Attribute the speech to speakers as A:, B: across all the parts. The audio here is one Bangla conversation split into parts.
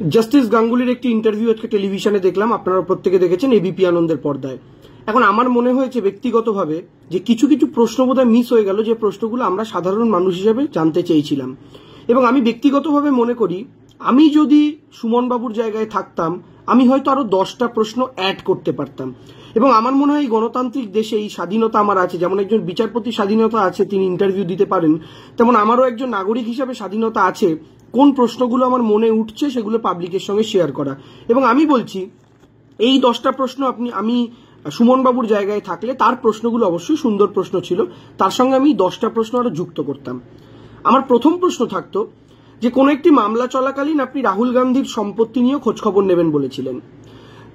A: জাস্টিস গাঙ্গুলির একটি ইন্টারভিউ আজকে টেলিভিশনে দেখলাম, আপনারা প্রত্যেকে দেখেছেন এবিপি আনন্দের পর্দায়। এখন আমার মনে হয়েছে ব্যক্তিগতভাবে যে কিছু কিছু প্রশ্ন বোধহয় মিস হয়ে গেল, যে প্রশ্নগুলো আমরা সাধারণ মানুষ হিসেবে জানতে চেয়েছিলাম। এবং আমি ব্যক্তিগতভাবে মনে করি, আমি যদি সুমন বাবুর জায়গায় থাকতাম, আমি হয়তো আরও দশটা প্রশ্ন অ্যাড করতে পারতাম। এবং আমার মনে হয় এই গণতান্ত্রিক দেশে এই স্বাধীনতা আমার আছে, যেমন একজন বিচারপতি স্বাধীনতা আছে, তিনি ইন্টারভিউ দিতে পারেন, তেমন আমারও একজন নাগরিক হিসাবে স্বাধীনতা আছে কোন প্রশ্নগুলো আমার মনে উঠছে সেগুলো পাবলিকের সঙ্গে শেয়ার করা। এবং আমি বলছি, এই দশটা প্রশ্ন আপনি, আমি সুমন বাবুর জায়গায় থাকলে তার প্রশ্নগুলো অবশ্যই সুন্দর প্রশ্ন ছিল, তার সঙ্গে আমি দশটা প্রশ্ন আরও যুক্ত করতাম। আমার প্রথম প্রশ্ন থাকতো যে, কোনো একটি মামলা চলাকালীন আপনি রাহুল গান্ধীর সম্পত্তি নিয়েও খোঁজখবর নেবেন বলেছিলেন।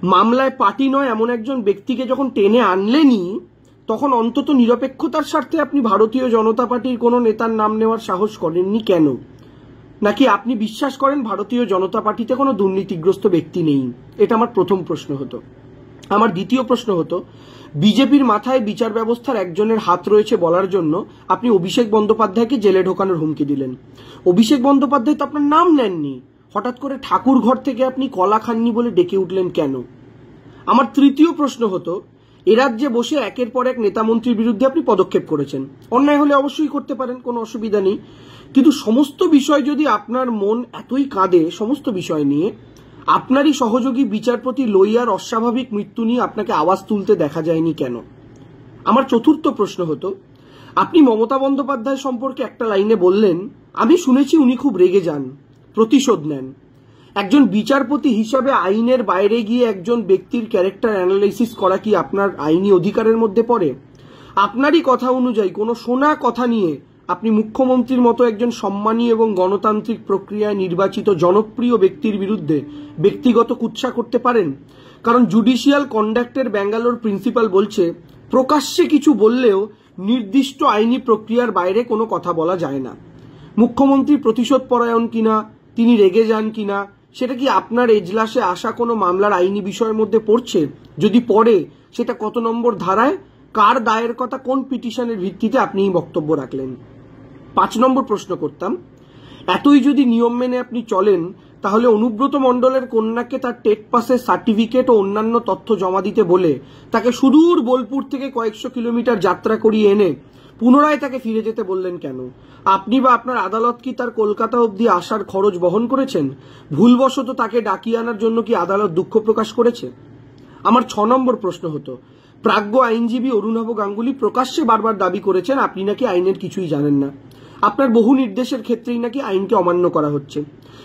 A: মামলায় পার্টি নয়, এমন একজন ব্যক্তিকে যখন টেনে আনলেনই, তখন অন্তত নিরপেক্ষতার স্বার্থে আপনি ভারতীয় জনতা পার্টির কোনো নেতার নাম নেওয়ার সাহস করেননি কেন? নাকি আপনি বিশ্বাস করেন ভারতীয় জনতা পার্টিতে কোনো দুর্নীতিগ্রস্ত ব্যক্তি নেই? এটা আমার প্রথম প্রশ্ন হতো। আমার দ্বিতীয় প্রশ্ন হতো, বিজেপির মাথায় বিচার ব্যবস্থার একজনের হাত রয়েছে বলার জন্য আপনি অভিষেক বন্দ্যোপাধ্যায়কে জেলে ঢোকানোর হুমকি দিলেন। অভিষেক বন্দ্যোপাধ্যায় তো আপনার নাম নেননি। হঠাৎ করে ঠাকুর ঘর থেকে আপনি কলা খাননি বলে ডেকে উঠলেন কেন? আমার তৃতীয় প্রশ্ন হতো এ রাজ্যে বসে একের পর এক নেতামন্ত্রীর বিরুদ্ধে আপনি পদক্ষেপ করেছেন। অন্যায় হলে অবশ্যই করতে পারেন, কোনো অসুবিধা নেই। কিন্তু সমস্ত বিষয় যদি আপনার মন এতই কাঁদে, সমস্ত বিষয় নিয়ে, আপনারই সহযোগী বিচারপতি লইয়ার অস্বাভাবিক মৃত্যু নিয়ে আপনাকে আওয়াজ তুলতে দেখা যায়নি কেন? আমার চতুর্থ প্রশ্ন হতো, আপনি মমতা বন্দ্যোপাধ্যায় সম্পর্কে একটা লাইনে বললেন, আমি শুনেছি উনি খুব রেগে যান, প্রতিশোধ নেন। একজন বিচারপতি হিসাবে আইনের বাইরে গিয়ে একজন ব্যক্তির ক্যারেক্টার অ্যানালাইসিস করা কি আপনার আইনি অধিকারের মধ্যে পড়ে? আপনারই কথা অনুযায়ী কোনো শোনা কথা নিয়ে আপনি মুখ্যমন্ত্রীর মতো একজন সম্মানী এবং গণতান্ত্রিক প্রক্রিয়ায় নির্বাচিত জনপ্রিয় ব্যক্তির বিরুদ্ধে ব্যক্তিগত কুৎসা করতে পারেন? কারণ জুডিশিয়াল কন্ডাক্টের ব্যাঙ্গালোর প্রিন্সিপাল বলছে, প্রকাশ্যে কিছু বললেও নির্দিষ্ট আইনি প্রক্রিয়ার বাইরে কোনো কথা বলা যায় না। মুখ্যমন্ত্রী প্রতিশোধ পরায়ণ কিনা, তিনি রেগে যান কিনা সেটা কি আপনার এজলাসে আসা কোনো মামলার আইনি বিষয়ের মধ্যে পড়ছে? যদি পড়ে, সেটা কত নম্বর ধারায়? কার দায়ের কথা কোন পিটিশনের ভিত্তিতে আপনি এই বক্তব্য রাখলেন? পাঁচ নম্বর প্রশ্ন করতাম, এতই যদি নিয়ম মেনে আপনি চলেন তাহলে অনুব্রত মণ্ডলের কন্যাকে তার টেট পাসের সার্টিফিকেট ও অন্যান্য তথ্য জমা দিতে বলে তাকে সুদূর বোলপুর থেকে কয়েকশো কিলোমিটার যাত্রা করিয়ে এনে পুনরায় তাকে ফিরে যেতে বললেন কেন? আপনি বা আপনার আদালত কি তার কলকাতা অবধি আসার খরচ বহন করেছেন? ভুলবশত তাকে ডাকিয়ে আনার জন্য কি আদালত দুঃখ প্রকাশ করেছে? আমার ছ নম্বর প্রশ্ন হতো, প্রাজ্ঞ আইনজীবী অরুণাভ গাঙ্গুলি প্রকাশ্যে বারবার দাবি করেছেন, আপনি নাকি আইনের কিছুই জানেন না। আপনার বহু নির্দেশের ক্ষেত্রেই নাকি আইনকে অমান্য করা হচ্ছে।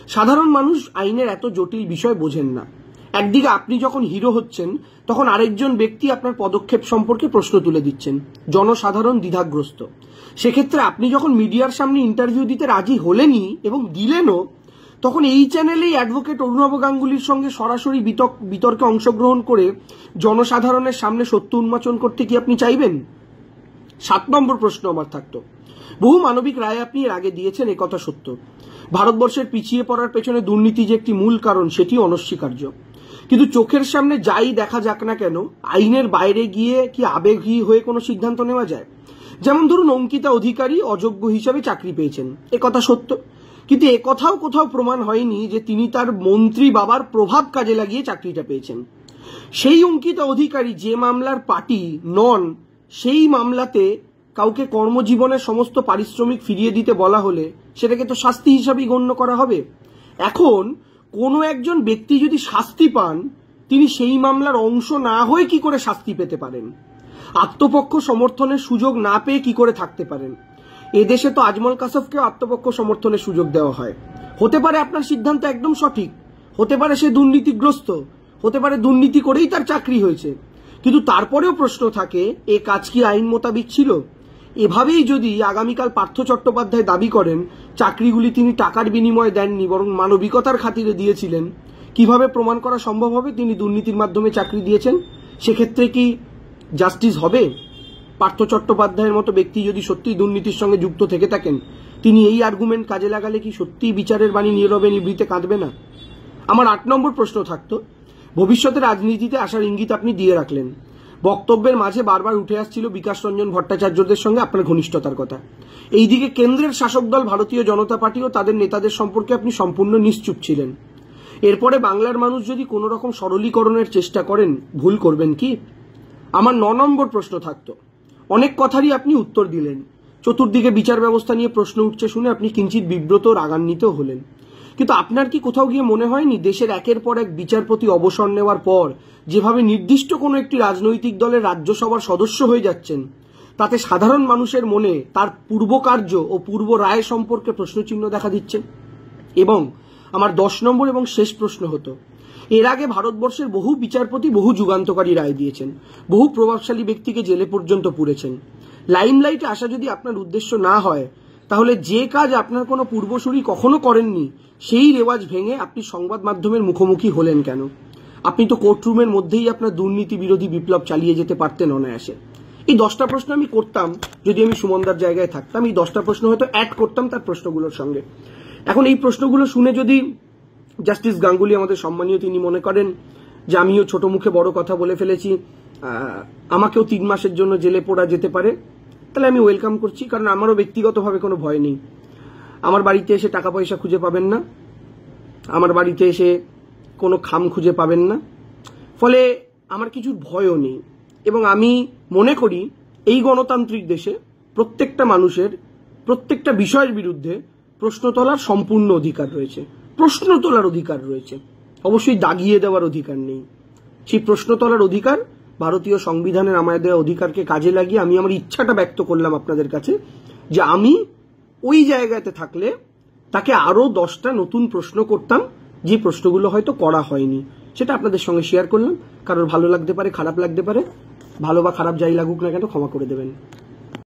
A: সাধারণ মানুষ আইনের এত জটিল বিষয় বোঝেন না। একদিকে আপনি যখন হিরো হচ্ছেন, তখন আরেকজন ব্যক্তি আপনার পদক্ষেপ সম্পর্কে প্রশ্ন তুলে দিচ্ছেন। জনসাধারণ দ্বিধাগ্রস্ত। সেক্ষেত্রে আপনি যখন মিডিয়ার সামনে ইন্টারভিউ দিতে রাজি হলেনই এবং দিলেনও, তখন এই চ্যানেলেই অ্যাডভোকেট অরুণাভ গাঙ্গুলির সঙ্গে সরাসরি বিতর্কে অংশগ্রহণ করে জনসাধারণের সামনে সত্য উন্মোচন করতে কি আপনি চাইবেন? সাত নম্বর প্রশ্ন আমার থাকতো। বহু মানবিক রায় আপনি এর আগে দিয়েছেন কথা সত্য। ভারতবর্ষের পিছিয়ে পড়ার পেছনে দুর্নীতি যে একটি মূল কারণ সেটি অনস্বীকার্য। কিন্তু চোখের সামনে যাই দেখা যাক না কেন, আইনের বাইরে গিয়ে কি আবেগী হয়ে কোনো সিদ্ধান্ত নেওয়া যায়? যেমন ধরুন, অঙ্কিতা অধিকারী অযোগ্য হিসাবে চাকরি পেয়েছেন। একথা সত্য। কিন্তু কথাও কোথাও প্রমাণ হয়নি যে তিনি তার মন্ত্রী বাবার প্রভাব কাজে লাগিয়ে চাকরিটা পেয়েছেন। সেই অঙ্কিতা অধিকারী যে মামলার পার্টি, নন, সেই মামলাতে কাউকে কর্মজীবনের সমস্ত পারিশ্রমিক ফিরিয়ে দিতে বলা হলে সেটাকে তো শাস্তি হিসাবেই গণ্য করা হবে। এখন কোনো একজন ব্যক্তি যদি শাস্তি পান, তিনি সেই মামলার অংশ না হয়ে কি করে শাস্তি পেতে পারেন? আত্মপক্ষ সমর্থনের সুযোগ না পেয়ে কি করে থাকতে পারেন? এদেশে তো আজমল কাসফকেও আত্মপক্ষ সমর্থনের সুযোগ দেওয়া হয়। হতে পারে আপনার সিদ্ধান্ত একদম সঠিক। হতে পারে সে দুর্নীতিগ্রস্ত। হতে পারে দুর্নীতি করেই তার চাকরি হয়েছে। কিন্তু তারপরেও প্রশ্ন থাকে, এ কাজ কি আইন মোতাবিক ছিল? এভাবেই যদি আগামীকাল পার্থ চট্টোপাধ্যায় দাবি করেন, চাকরিগুলি তিনি টাকার বিনিময়ে দেননি, বরং মানবিকতার খাতিরে দিয়েছিলেন, কীভাবে প্রমাণ করা সম্ভব হবে? তিনি দুর্নীতির মাধ্যমে চাকরি দিয়েছেন। সেক্ষেত্রে কি জাস্টিস হবে? পার্থ চট্টোপাধ্যায়ের মতো ব্যক্তি যদি সত্যিই দুর্নীতির সঙ্গে যুক্ত থেকে থাকেন, তিনি এই আর্গুমেন্ট কাজে লাগালে কি সত্যিই বিচারের বাণী নীরবে নিবৃতে কাঁদবে না? আমার আট নম্বর প্রশ্ন থাকতো, ভবিষ্যতে রাজনীতিতে আসার ইঙ্গিত আপনি দিয়ে রাখলেন। বক্তব্যের মাঝে বারবার উঠে আসছিল বিকাশ রঞ্জন ভট্টাচার্যদের সঙ্গে আপনার ঘনিষ্ঠতার কথা। এইদিকে কেন্দ্রের শাসক দল ভারতীয় জনতা পার্টি ও তাদের নেতাদের সম্পর্কে আপনি সম্পূর্ণ নিশ্চুপ ছিলেন। এরপরে বাংলার মানুষ যদি কোনো রকম সরলীকরণের চেষ্টা করেন, ভুল করবেন কি? আমার ন নম্বর প্রশ্ন থাকত। অনেক কথারই আপনি উত্তর দিলেন। চতুর্দিকে বিচার ব্যবস্থা নিয়ে প্রশ্ন উঠছে শুনে আপনি কিঞ্চিত বিব্রত রাগান্বিত হলেন। কিন্তু আপনার কি কোথাও গিয়ে মনে হয়নি দেশের একের পর এক বিচারপতি অবসর নেওয়ার পর যেভাবে নির্দিষ্ট কোনো একটি রাজনৈতিক দলের রাজ্যসভার সদস্য হয়ে যাচ্ছেন, তাতে সাধারণ মানুষের মনে তার পূর্ব কার্য ও পূর্ব রায় সম্পর্কে প্রশ্নচিহ্ন দেখা দিচ্ছে? এবং আমার দশ নম্বর এবং শেষ প্রশ্ন হতো, এর আগে ভারতবর্ষের বহু বিচারপতি বহু যুগান্তকারী রায় দিয়েছেন, বহু প্রভাবশালী ব্যক্তিকে জেলে পর্যন্ত পুরেছেন। লাইমলাইটে আসা যদি আপনার উদ্দেশ্য না হয় তাহলে যে কাজ আপনার কোনো পূর্বসূরি কখনো করেননি, সেই রেওয়াজ ভেঙে আপনি সংবাদ মাধ্যমের মুখোমুখি হলেন কেন? আপনি তো কোর্টরুমের মধ্যেই আপনার দুর্নীতি বিরোধী বিপ্লব চালিয়ে যেতে পারতেন অনায়াসে। এই দশটা প্রশ্ন আমি করতাম, যদি আমি সুমনদার জায়গায় থাকতাম, এই দশটা প্রশ্ন হয়তো অ্যাড করতাম তার প্রশ্নগুলোর সঙ্গে। এখন এই প্রশ্নগুলো শুনে যদি জাস্টিস গাঙ্গুলি আমাদের সম্মানীয় তিনি মনে করেন যে আমিও ছোট মুখে বড় কথা বলে ফেলেছি আমাকেও তিন মাসের জন্য জেলে পোড়া যেতে পারে তাহলে আমি ওয়েলকাম করছি, কারণ আমারও ব্যক্তিগতভাবে কোনো ভয় নেই। আমার বাড়িতে এসে টাকা পয়সা খুঁজে পাবেন না। আমার বাড়িতে এসে কোনো খাম খুঁজে পাবেন না। ফলে আমার কিছুর ভয়ও নেই। এবং আমি মনে করি, এই গণতান্ত্রিক দেশে প্রত্যেকটা মানুষের, প্রত্যেকটা বিষয়ের বিরুদ্ধে প্রশ্ন তোলার সম্পূর্ণ অধিকার রয়েছে। প্রশ্ন তোলার অধিকার রয়েছে। অবশ্যই দাগিয়ে দেওয়ার অধিকার নেই। সেই প্রশ্ন তোলার অধিকার ভারতীয় সংবিধানের আমায় দেওয়া অধিকারকে কাজে লাগিয়ে আমি আমার ইচ্ছাটা ব্যক্ত করলাম আপনাদের কাছে যে আমি ওই জায়গাতে থাকলে তাকে আরও দশটা নতুন প্রশ্ন করতাম, যে প্রশ্নগুলো হয়তো করা হয়নি। সেটা আপনাদের সঙ্গে শেয়ার করলাম। কারোর ভালো লাগতে পারে, খারাপ লাগতে পারে, ভালো বা খারাপ যাই লাগুক না কেন ক্ষমা করে দেবেন।